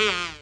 Hi!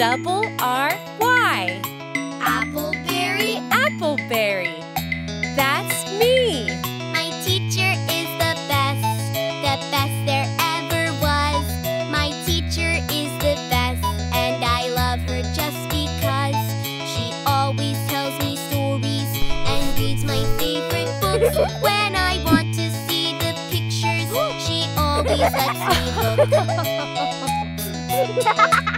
Double R Y. Appleberry. Appleberry. That's me. My teacher is the best, the best there ever was. My teacher is the best, and I love her just because she always tells me stories and reads my favorite books. When I want to see the pictures, she always lets me look.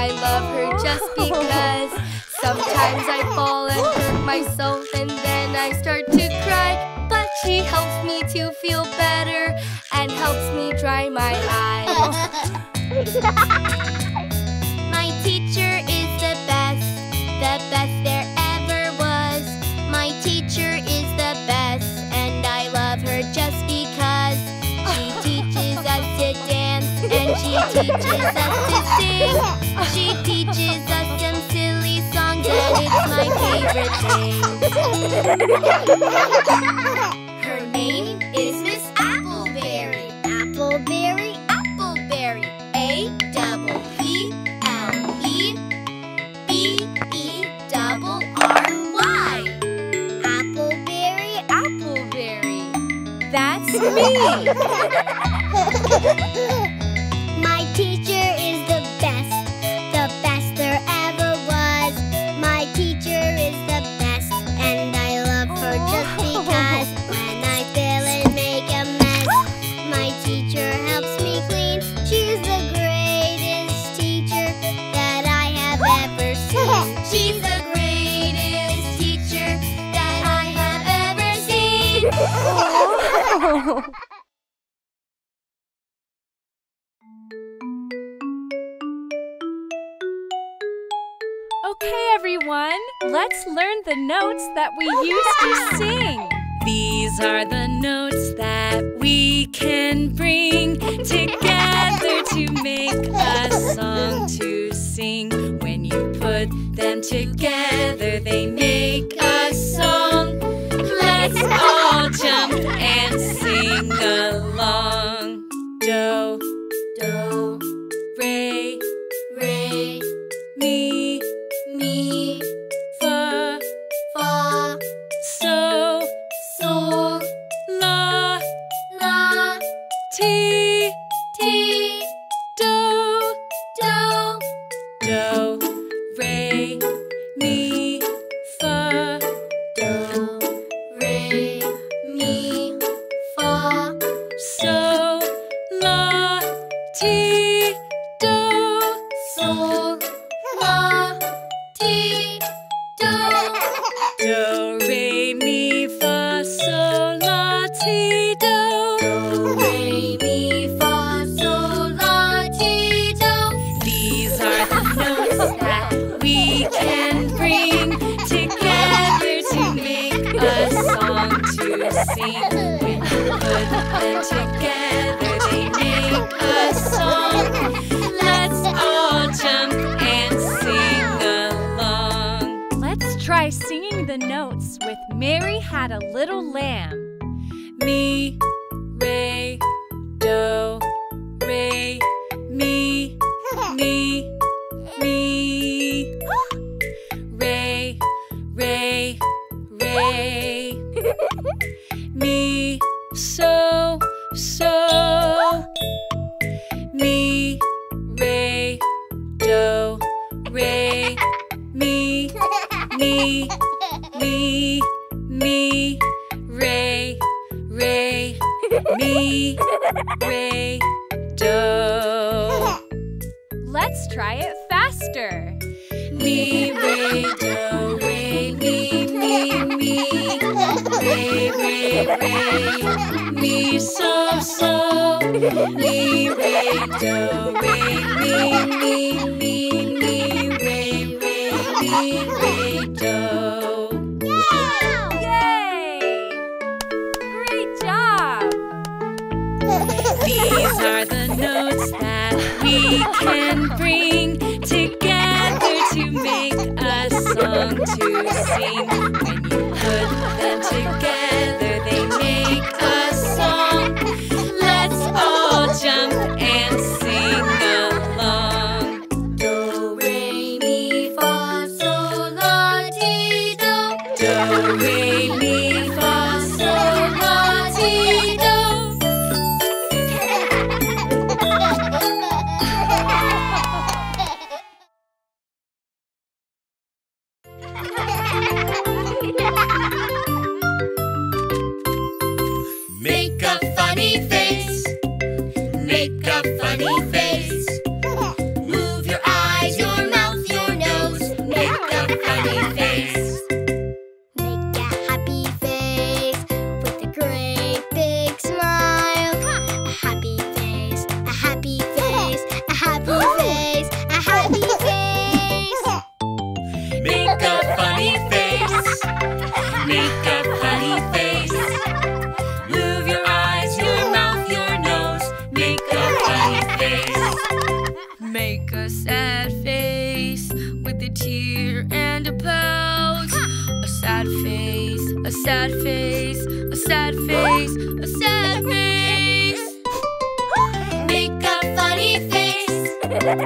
I love her just because. Sometimes I fall and hurt myself, and then I start to cry. But she helps me to feel better and helps me dry my eyes. My teacher is the best, the best there ever was. My teacher is the best, and I love her just because she teaches us to dance and she teaches us to my favorite thing. Her name is Miss Appleberry. Appleberry, Appleberry. A double P L E B E double R Y. Appleberry, Appleberry. That's me. the notes that we used to sing. These are the notes that we can bring together to make a song to sing. When you put them together, they make a song. Let's all jump and sing the notes with Mary Had a Little Lamb. Me,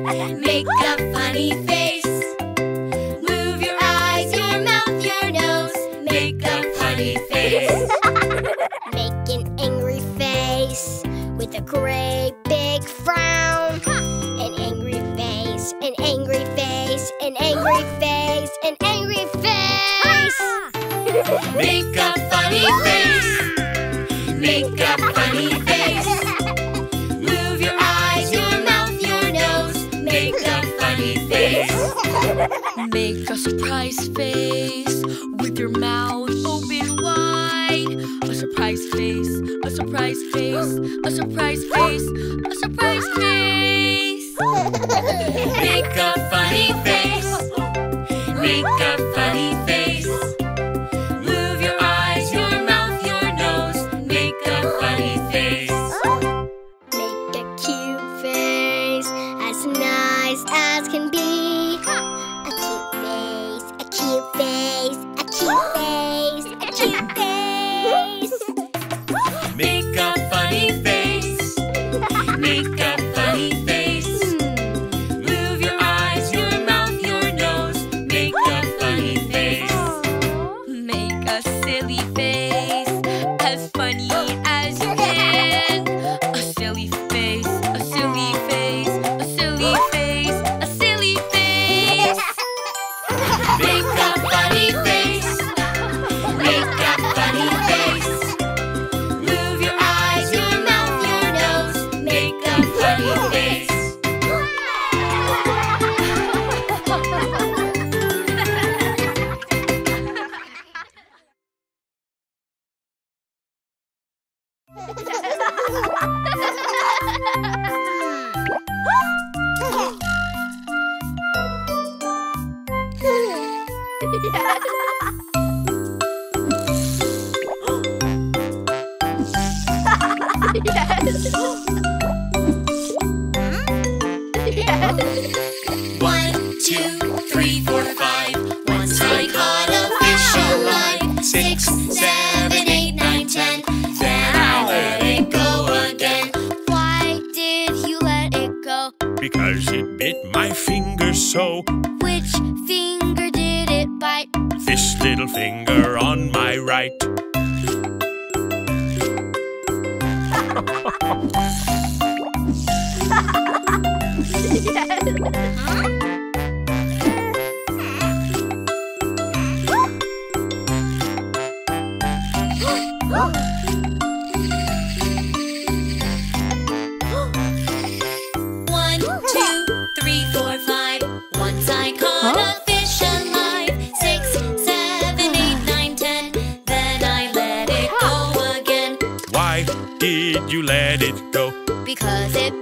Make a funny face. surprise face with your mouth open wide. A surprise face, a surprise face, a surprise face, a surprise face. Make a funny face. Make a did you let it go? Because it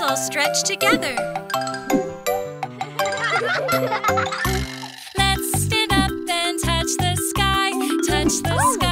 legs all stretch together. Let's stand up and touch the sky, touch the sky.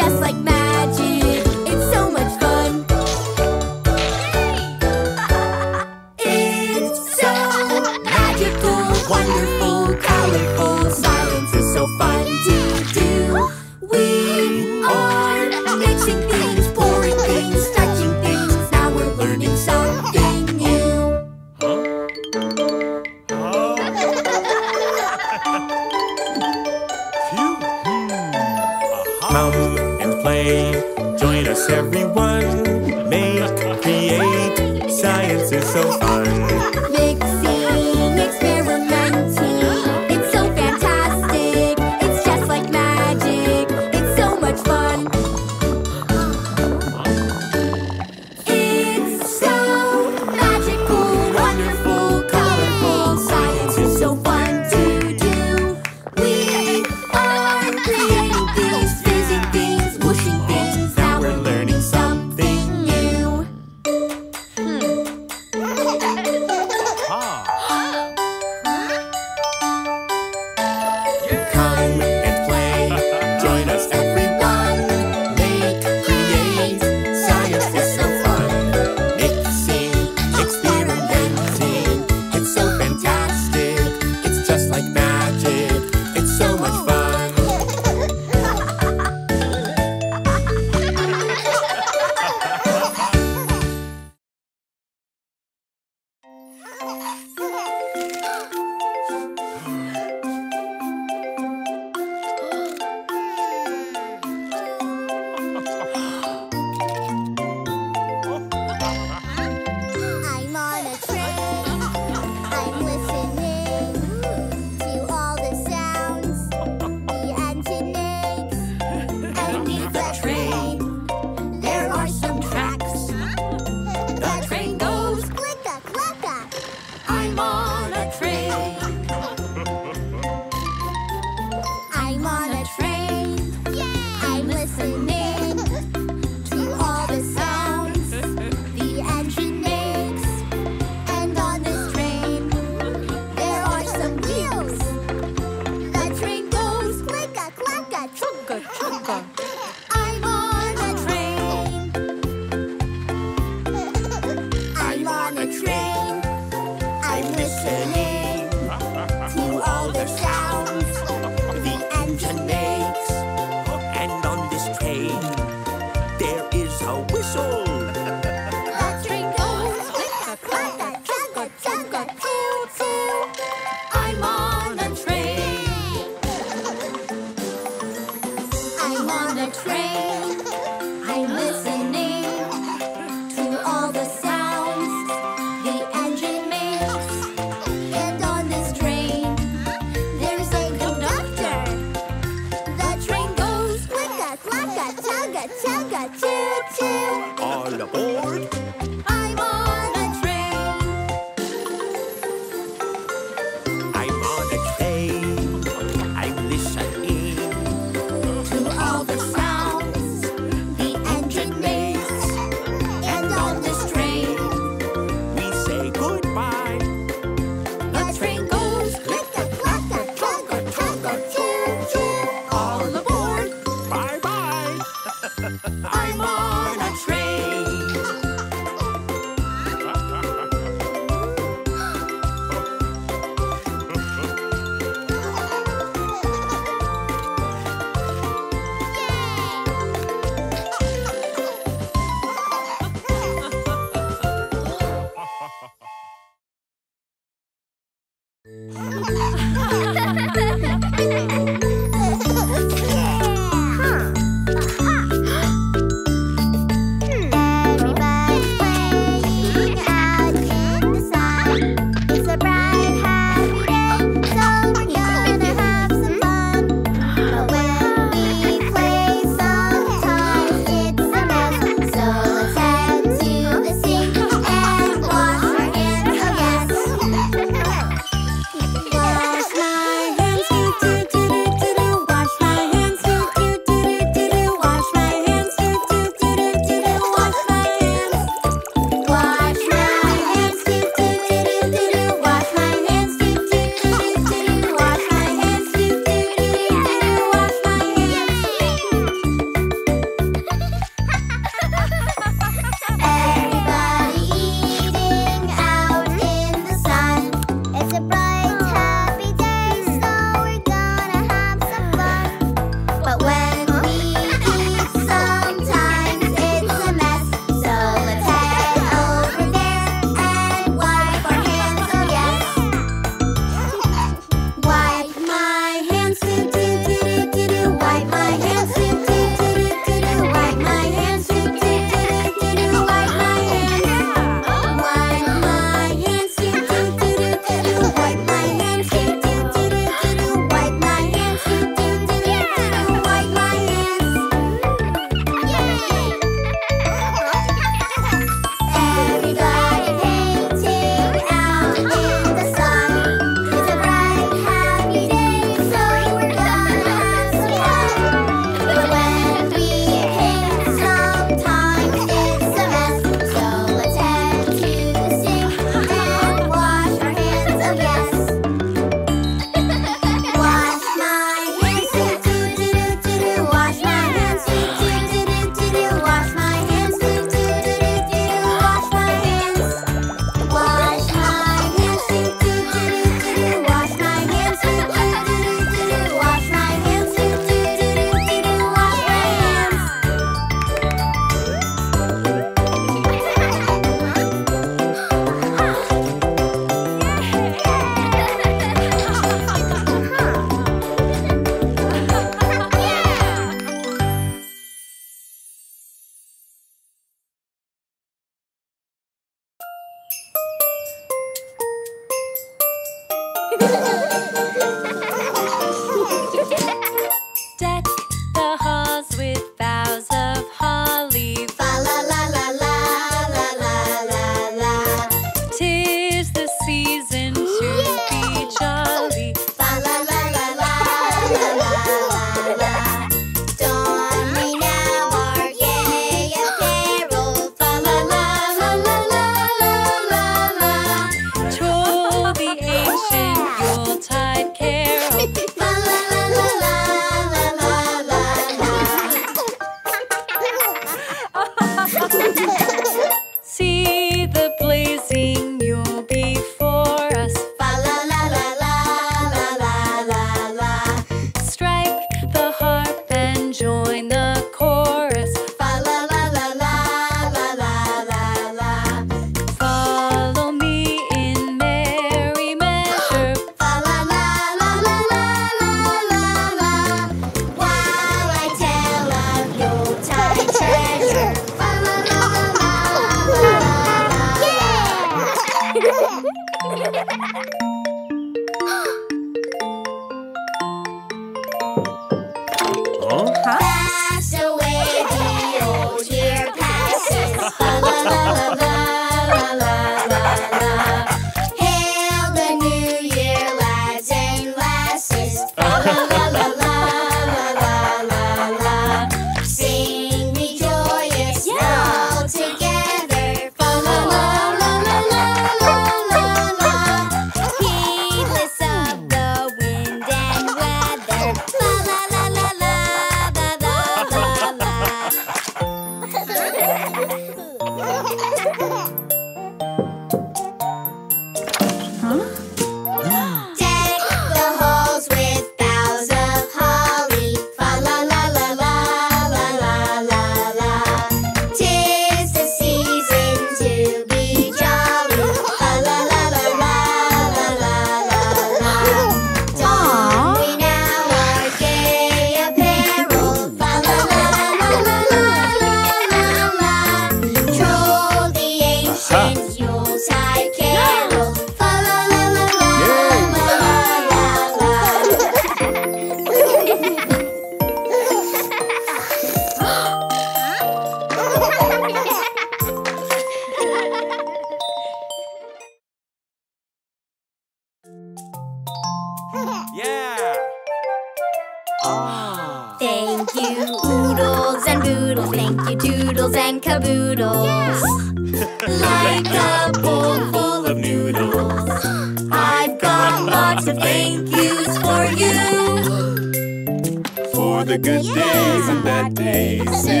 crazy.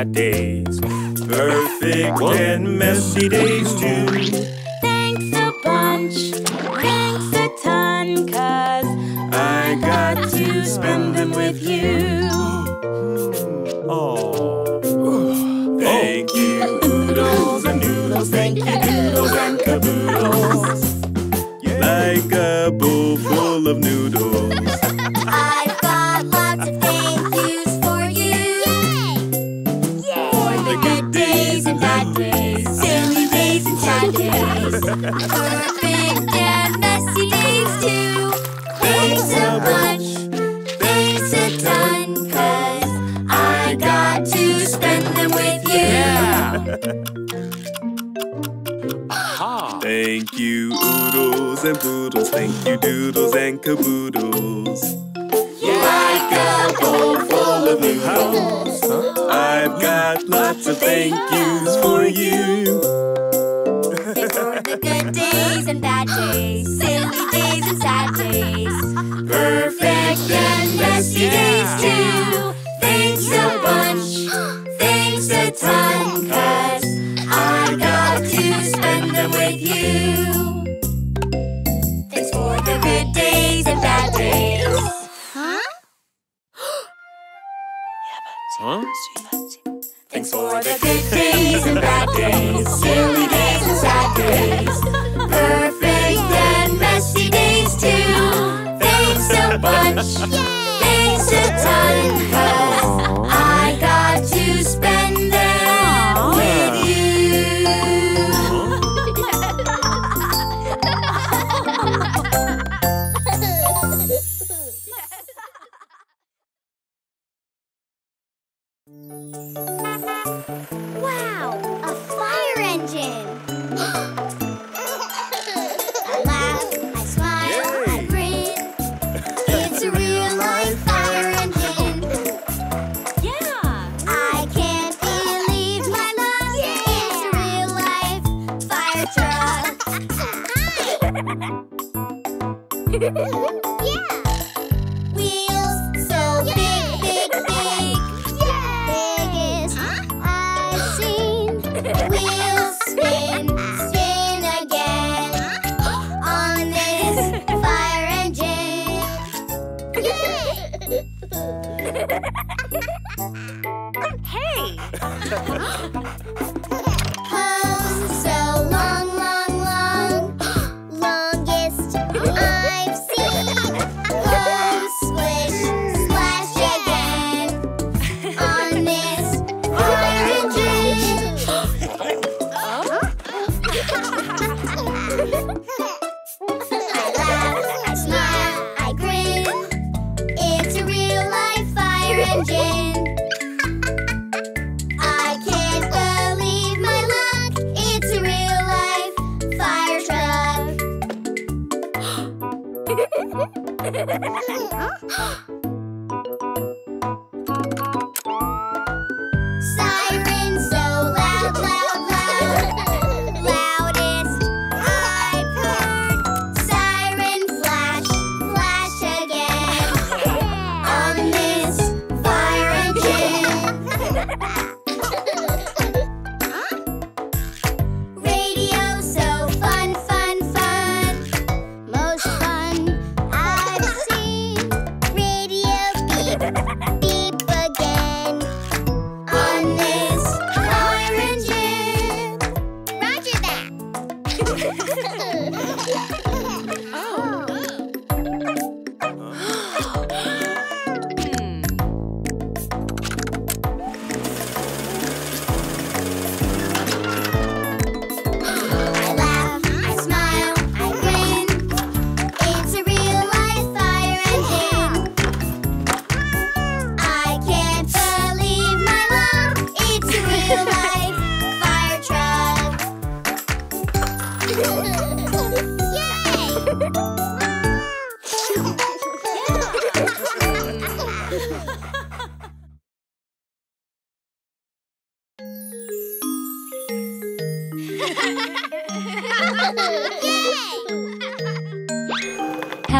bad days, perfect and messy days too. Thank you, oodles and boodles. Thank you, doodles and caboodles.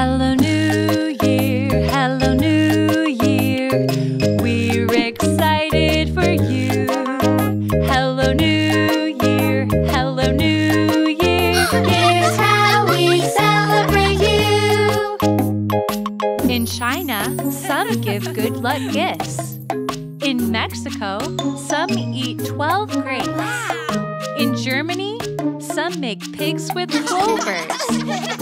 Hello New Year, Hello New Year. We're excited for you. Hello New Year, Hello New Year. Here's how we celebrate you. In China, some give good luck gifts. In Mexico, some eat 12 grapes. In Germany, some make pigs with clovers.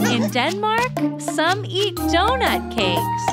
In Denmark, some eat donut cakes.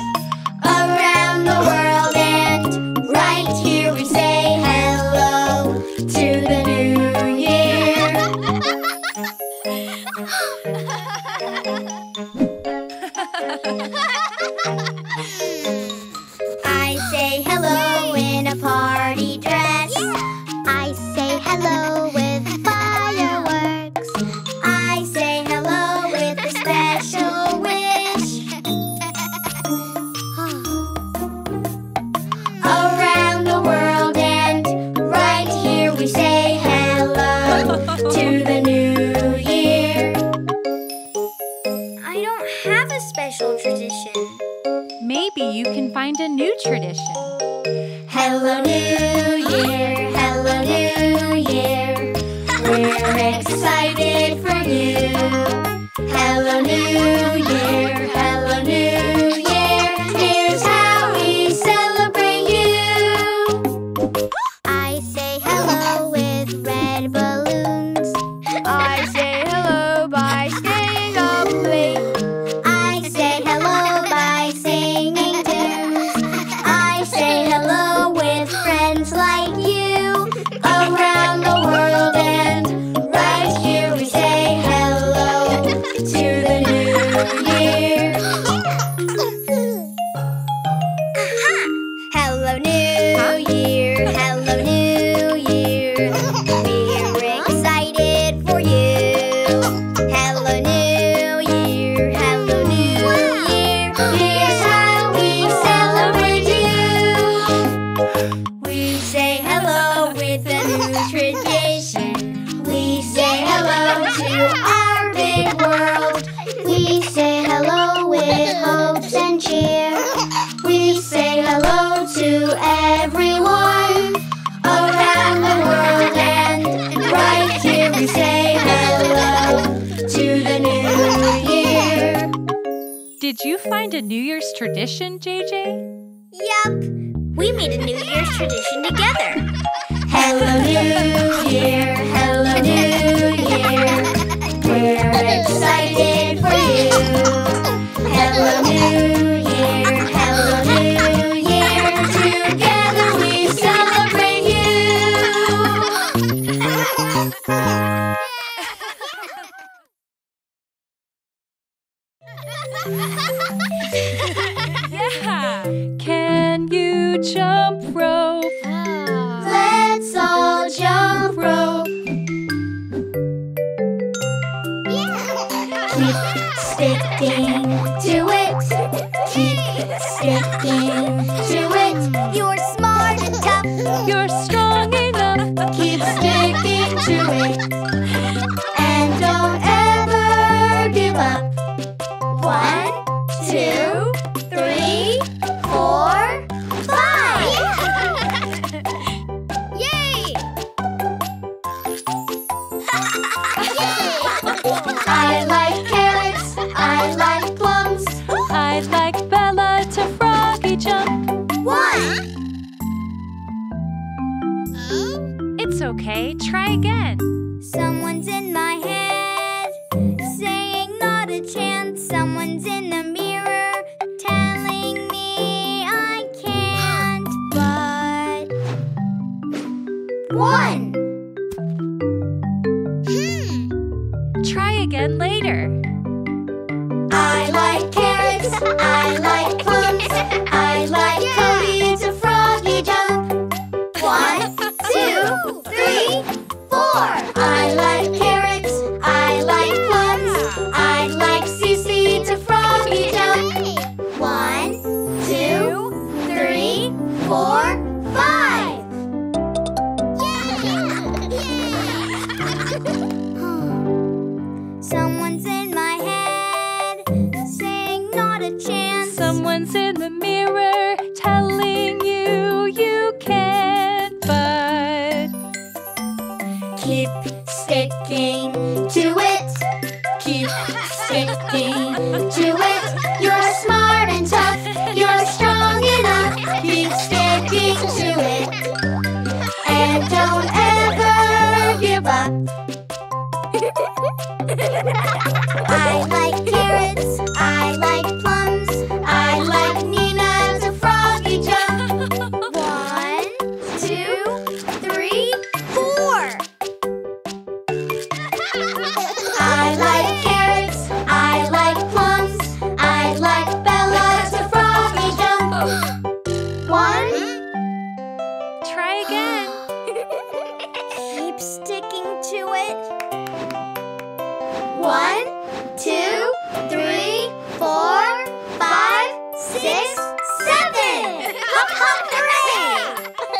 Okay, try again. Someone's in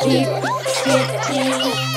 hooray! Keep sticking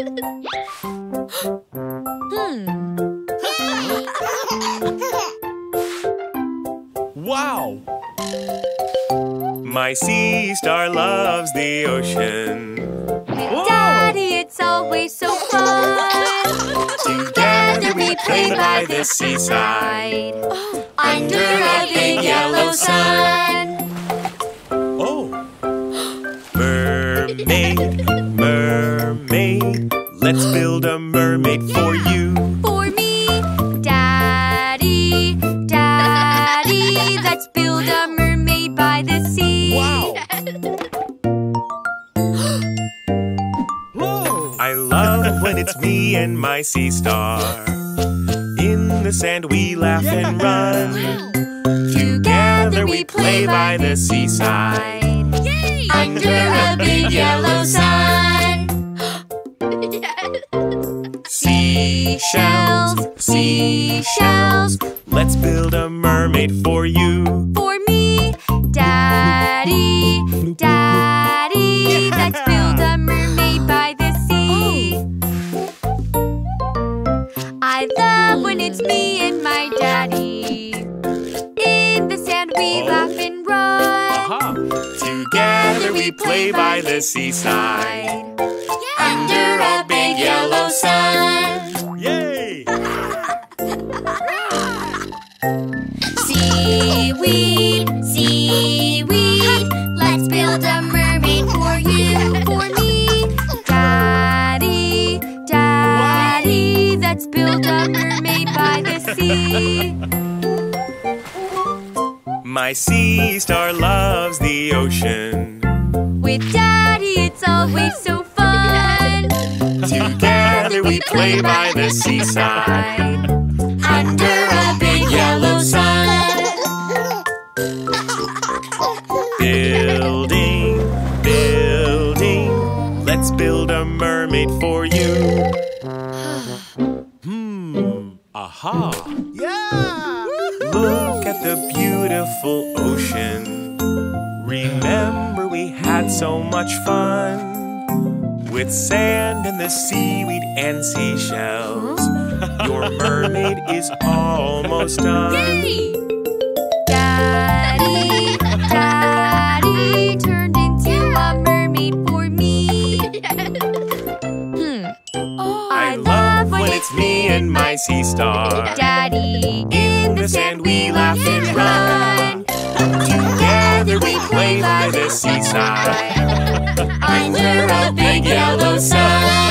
Hmm. wow! My sea star loves the ocean. Daddy, it's always so fun. Together we play by the seaside. Under a big yellow sun. by the seaside Under a big yellow sun. Building, building. Let's build a mermaid for you. Hmm, aha. Yeah! Look at the beautiful ocean. Remember we had so much fun with sand and the seaweed and seashells. Your mermaid is almost done. Yay! Daddy, Daddy turned into a mermaid for me. hmm. Oh, I, I love, love when it's me and my sea star. Daddy, in the sand we laugh and run. Together we play by the seaside under a big yellow sun.